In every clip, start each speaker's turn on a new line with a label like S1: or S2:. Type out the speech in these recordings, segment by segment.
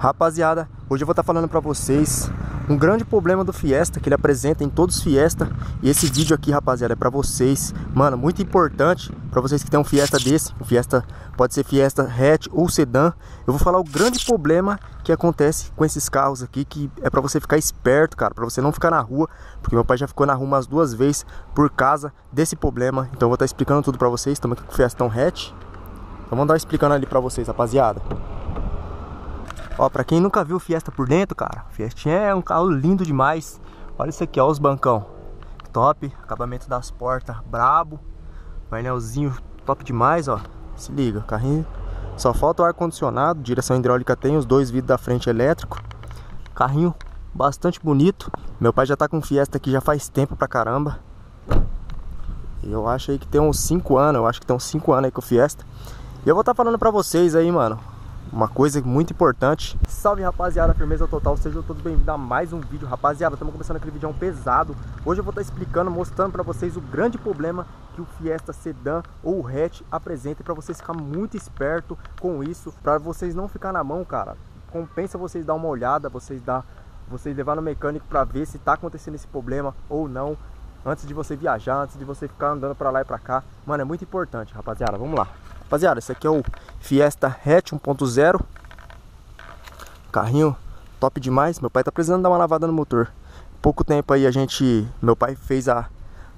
S1: Rapaziada, hoje eu vou estar falando para vocês um grande problema do Fiesta que ele apresenta em todos os Fiesta. E esse vídeo aqui, rapaziada, é para vocês, mano, muito importante para vocês que tem um Fiesta desse. Um Fiesta pode ser Fiesta hatch ou sedã. Eu vou falar o grande problema que acontece com esses carros aqui, que é para você ficar esperto, cara, para você não ficar na rua, porque meu pai já ficou na rua umas duas vezes por causa desse problema. Então eu vou estar explicando tudo para vocês. Estamos aqui com o Fiesta hatch. Então vamos dar explicando ali para vocês, rapaziada. Ó, pra quem nunca viu Fiesta por dentro, cara, Fiestinha é um carro lindo demais. Olha isso aqui, ó, os bancão. Top, acabamento das portas, brabo. Painelzinho top demais, ó. Se liga, carrinho. Só falta o ar-condicionado, direção hidráulica tem, os dois vidros da frente elétrico. Carrinho bastante bonito. Meu pai já tá com Fiesta aqui já faz tempo pra caramba. Eu acho aí que tem uns 5 anos, eu acho que tem uns 5 anos aí com Fiesta. E eu vou estar tá falando pra vocês aí, mano, uma coisa muito importante. Salve rapaziada, firmeza total, sejam todos bem-vindos a mais um vídeo. Rapaziada, estamos começando aquele vídeo pesado. Hoje eu vou estar explicando, mostrando para vocês o grande problema que o Fiesta Sedan ou o hatch apresenta. E para vocês ficar muito esperto com isso, para vocês não ficar na mão, cara. Compensa vocês dar uma olhada, vocês dar, vocês levar no mecânico para ver se está acontecendo esse problema ou não. Antes de você viajar, antes de você ficar andando para lá e para cá. Mano, é muito importante, rapaziada. Vamos lá. Rapaziada, esse aqui é o Fiesta Hatch 1.0 Carrinho top demais. Meu pai tá precisando dar uma lavada no motor. Pouco tempo aí a gente... Meu pai fez a...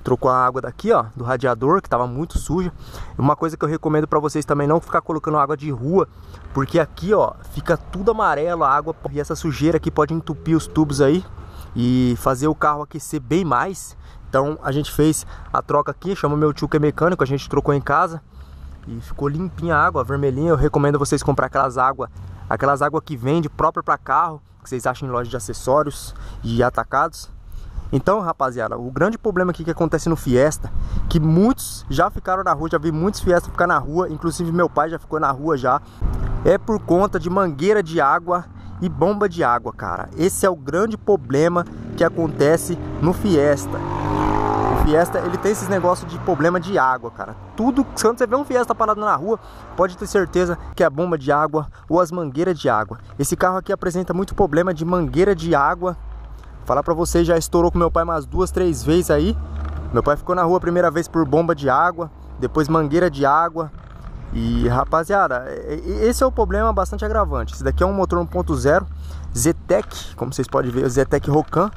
S1: Trocou a água daqui, ó, do radiador, que tava muito suja. Uma coisa que eu recomendo pra vocês também Não ficar colocando água de rua Porque aqui, ó, fica tudo amarelo a água E essa sujeira aqui pode entupir os tubos aí E fazer o carro aquecer bem mais. Então a gente fez a troca aqui, chama meu tio que é mecânico, a gente trocou em casa e ficou limpinha a água, vermelhinha. Eu recomendo vocês comprar aquelas águas, aquelas águas que vende própria para carro, que vocês acham em loja de acessórios e atacados. Então, rapaziada, o grande problema aqui que acontece no Fiesta, que muitos já ficaram na rua, já vi muitos Fiesta ficar na rua, inclusive meu pai já ficou na rua já, é por conta de mangueira de água e bomba de água, cara. Esse é o grande problema que acontece no Fiesta. Fiesta, ele tem esses negócios de problema de água, cara. Tudo, quando você vê um Fiesta parado na rua, pode ter certeza que é a bomba de água ou as mangueiras de água. Esse carro aqui apresenta muito problema de mangueira de água. Falar pra vocês, já estourou com meu pai umas duas, três vezes aí. Meu pai ficou na rua a primeira vez por bomba de água, depois mangueira de água. E rapaziada, esse é o problema bastante agravante. Esse daqui é um motor 1.0 Zetec, como vocês podem ver, Zetec Rocan.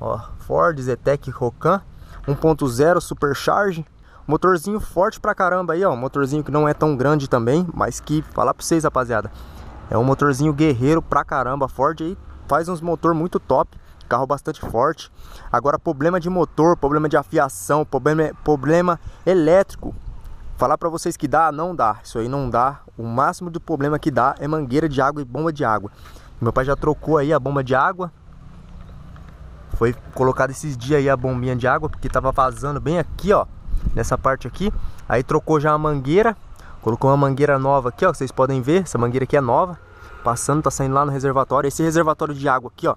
S1: Ó, Ford Zetec Rocan. 1.0 Supercharge. Motorzinho forte pra caramba aí, ó. Motorzinho que não é tão grande também, mas que, falar pra vocês, rapaziada, é um motorzinho guerreiro pra caramba. Ford aí faz uns motor muito top, carro bastante forte. Agora, problema de motor, problema de afiação, problema, problema elétrico. Falar pra vocês que dá, não dá. Isso aí não dá. O máximo do problema que dá é mangueira de água e bomba de água. Meu pai já trocou aí a bomba de água, foi colocado esses dias aí a bombinha de água, porque tava vazando bem aqui, ó. Nessa parte aqui. Aí trocou já a mangueira. Colocou uma mangueira nova aqui, ó. Vocês podem ver, essa mangueira aqui é nova. Passando, tá saindo lá no reservatório. Esse reservatório de água aqui, ó.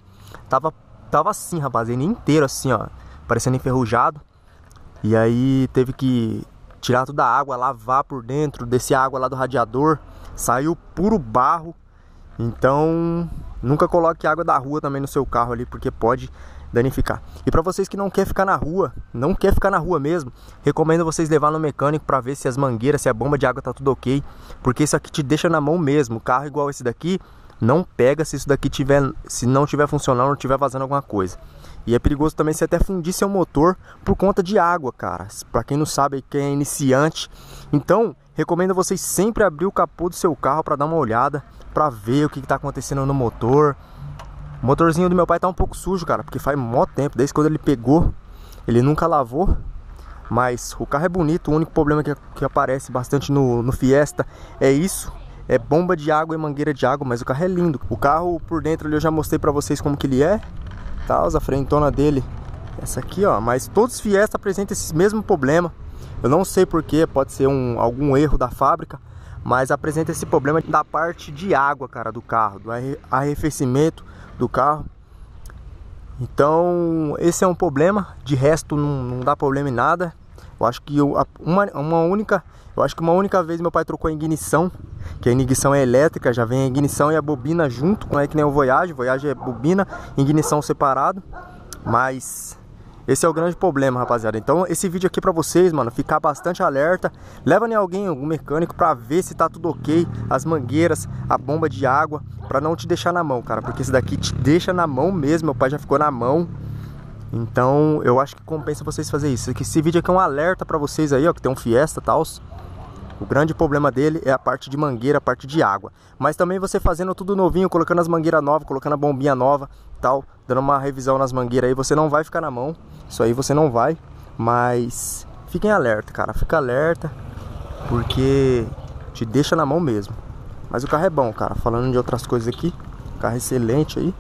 S1: Tava, tava assim, rapaz. Ele inteiro assim, ó. Parecendo enferrujado. E aí teve que tirar toda a água, lavar por dentro, descer a água lá do radiador. Saiu puro barro. Então, nunca coloque água da rua também no seu carro ali, porque pode danificar. E para vocês que não quer ficar na rua, não quer ficar na rua mesmo, recomendo vocês levar no mecânico para ver se as mangueiras, se a bomba de água tá tudo ok, porque isso aqui te deixa na mão mesmo. Carro igual esse daqui, não pega se isso daqui tiver, se não tiver funcionando ou tiver vazando alguma coisa. E é perigoso também você até fundir seu motor por conta de água, cara. Para quem não sabe, quem é iniciante. Então, recomendo vocês sempre abrir o capô do seu carro para dar uma olhada, para ver o que está acontecendo no motor, o motorzinho do meu pai tá um pouco sujo, cara, porque faz mó tempo, desde quando ele pegou, ele nunca lavou. Mas o carro é bonito, o único problema que, que aparece bastante no, no Fiesta é isso. É bomba de água e mangueira de água, mas o carro é lindo. O carro por dentro ali eu já mostrei pra vocês como que ele é. Tá, a frentona dele, essa aqui, ó. Mas todos os Fiesta apresentam esse mesmo problema. Eu não sei porquê, pode ser um, algum erro da fábrica. Mas apresenta esse problema da parte de água, cara, do carro. Do arrefecimento do carro. Então, esse é um problema. De resto, não, não dá problema em nada. Eu acho que uma, uma única Eu acho que uma única vez meu pai trocou a ignição, que a ignição é elétrica, já vem a ignição e a bobina junto, não é que nem o Voyage, Voyage é bobina, ignição separado, mas esse é o grande problema, rapaziada. Então, esse vídeo aqui pra vocês, mano, ficar bastante alerta. Leva em alguém, algum mecânico, pra ver se tá tudo ok. As mangueiras, a bomba de água, pra não te deixar na mão, cara. Porque esse daqui te deixa na mão mesmo. Meu pai já ficou na mão. Então, eu acho que compensa vocês fazer isso. Esse vídeo aqui é um alerta pra vocês aí, ó, que tem um Fiesta e tal. O grande problema dele é a parte de mangueira, a parte de água. Mas também você fazendo tudo novinho, colocando as mangueiras novas, colocando a bombinha nova, tal, dando uma revisão nas mangueiras aí, você não vai ficar na mão. Isso aí você não vai, mas fiquem alerta, cara. Fica alerta, porque te deixa na mão mesmo. Mas o carro é bom, cara. Falando de outras coisas aqui, carro excelente aí.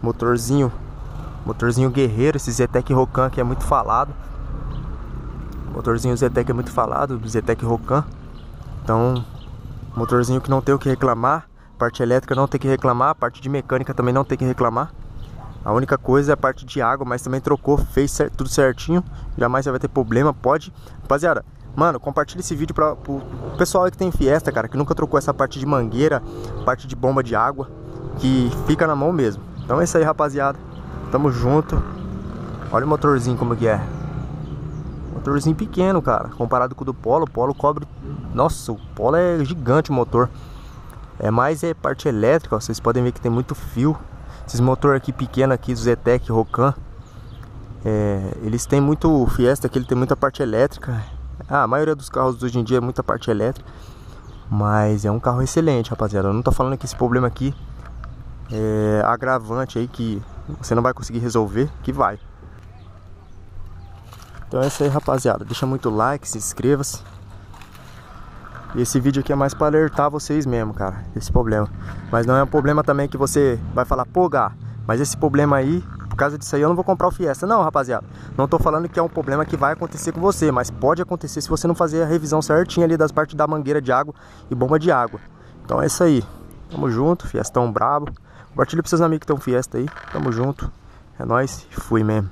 S1: Motorzinho, motorzinho guerreiro, esse Zetec Rocan que é muito falado. Motorzinho Zetec é muito falado, Zetec Rocan. Então, motorzinho que não tem o que reclamar, parte elétrica não tem que reclamar, parte de mecânica também não tem que reclamar. A única coisa é a parte de água, mas também trocou, fez tudo certinho, jamais você vai ter problema, pode. Rapaziada, mano, compartilha esse vídeo para o pessoal que tem Fiesta, cara, que nunca trocou essa parte de mangueira, parte de bomba de água, que fica na mão mesmo. Então é isso aí, rapaziada. Tamo junto. Olha o motorzinho como que é. Motorzinho pequeno, cara. Comparado com o do Polo, o Polo cobre... Nossa, o Polo é gigante o motor. É mais é parte elétrica, ó. Vocês podem ver que tem muito fio. Esses motor aqui pequeno aqui, do Zetec, Rocan. É, eles têm muito Fiesta que ele tem muita parte elétrica. Ah, a maioria dos carros hoje em dia é muita parte elétrica. Mas é um carro excelente, rapaziada. Eu não tô falando que esse problema aqui é agravante aí que você não vai conseguir resolver, que vai. Então é isso aí, rapaziada. Deixa muito like, se inscreva-se. Esse vídeo aqui é mais para alertar vocês mesmo, cara, esse problema. Mas não é um problema também que você vai falar, pô, Gá, mas esse problema aí, por causa disso aí eu não vou comprar o Fiesta. Não, rapaziada, não tô falando que é um problema que vai acontecer com você, mas pode acontecer se você não fazer a revisão certinha ali das partes da mangueira de água e bomba de água. Então é isso aí. Tamo junto, Fiestão brabo. Compartilha pros seus amigos que tem um Fiesta aí. Tamo junto. É nóis. Fui mesmo.